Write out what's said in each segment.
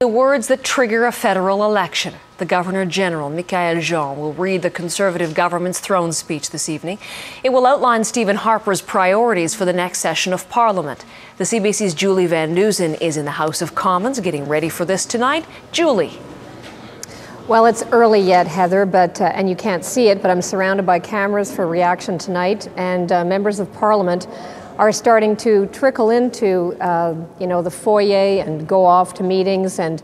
The words that trigger a federal election. The Governor General, Michaëlle Jean, will read the Conservative government's throne speech this evening. It will outline Stephen Harper's priorities for the next session of Parliament. The CBC's Julie Van Dusen is in the House of Commons getting ready for this tonight. Julie. Well, it's early yet, Heather, but uh, and you can't see it, but I'm surrounded by cameras for reaction tonight, and uh, members of Parliament are starting to trickle into, uh, you know, the foyer and go off to meetings. And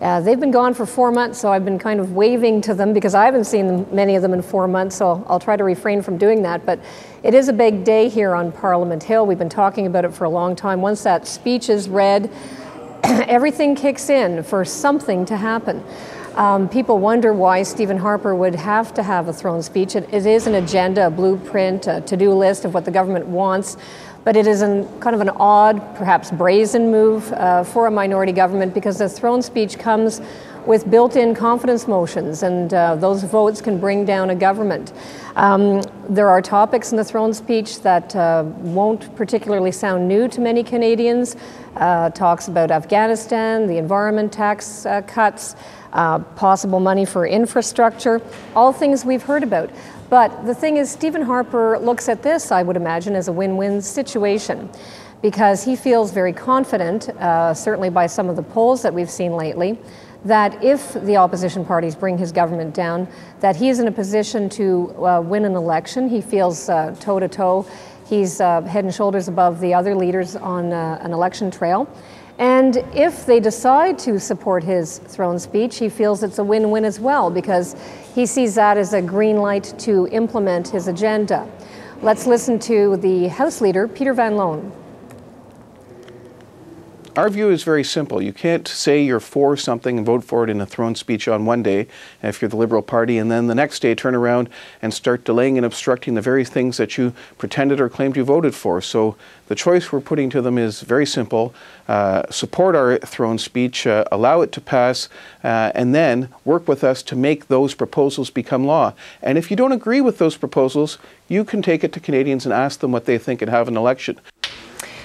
uh, they've been gone for four months, so I've been kind of waving to them because I haven't seen them, many of them in four months, so I'll try to refrain from doing that. But it is a big day here on Parliament Hill. We've been talking about it for a long time. Once that speech is read, everything kicks in for something to happen. Um, people wonder why Stephen Harper would have to have a throne speech. it, it is an agenda, a blueprint, a to do list of what the government wants, but it is an, kind of an odd, perhaps brazen move uh, for a minority government because the throne speech comes with built in confidence motions, and uh, those votes can bring down a government. Um, there are topics in the throne speech that uh, won't particularly sound new to many Canadians. Uh, talks about Afghanistan, the environment tax uh, cuts, uh, possible money for infrastructure, all things we've heard about. But the thing is, Stephen Harper looks at this, I would imagine, as a win win situation because he feels very confident, uh, certainly by some of the polls that we've seen lately, that if the opposition parties bring his government down, that he is in a position to uh, win an election. He feels toe to toe. He's uh, head and shoulders above the other leaders on uh, an election trail. And if they decide to support his throne speech, he feels it's a win win as well because he sees that as a green light to implement his agenda. Let's listen to the House Leader, Peter Van Loan. Our view is very simple. You can't say you're for something and vote for it in a throne speech on one day, if you're the Liberal Party, and then the next day turn around and start delaying and obstructing the very things that you pretended or claimed you voted for. So the choice we're putting to them is very simple. Uh, support our throne speech, uh, allow it to pass, uh, and then work with us to make those proposals become law. And if you don't agree with those proposals, you can take it to Canadians and ask them what they think and have an election.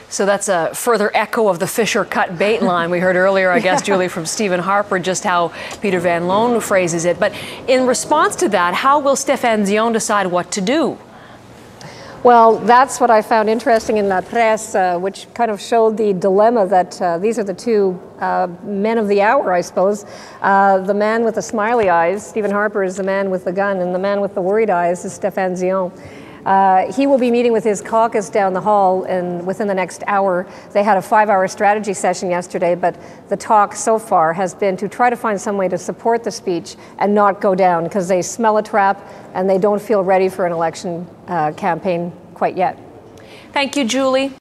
So that's a further echo of the Fisher cut bait line we heard earlier, I guess, Julie, from Stephen Harper, just how Peter Van Loan phrases it. But in response to that, how will Stéphane Dion decide what to do? Well, that's what I found interesting in La Presse, uh, which kind of showed the dilemma that uh, these are the two uh, men of the hour, I suppose. Uh, the man with the smiley eyes, Stephen Harper, is the man with the gun, and the man with the worried eyes is Stéphane Dion. Uh, he will be meeting with his caucus down the hall and within the next hour. They had a five hour strategy session yesterday, but the talk so far has been to try to find some way to support the speech and not go down because they smell a trap and they don't feel ready for an election uh, campaign quite yet. Thank you, Julie.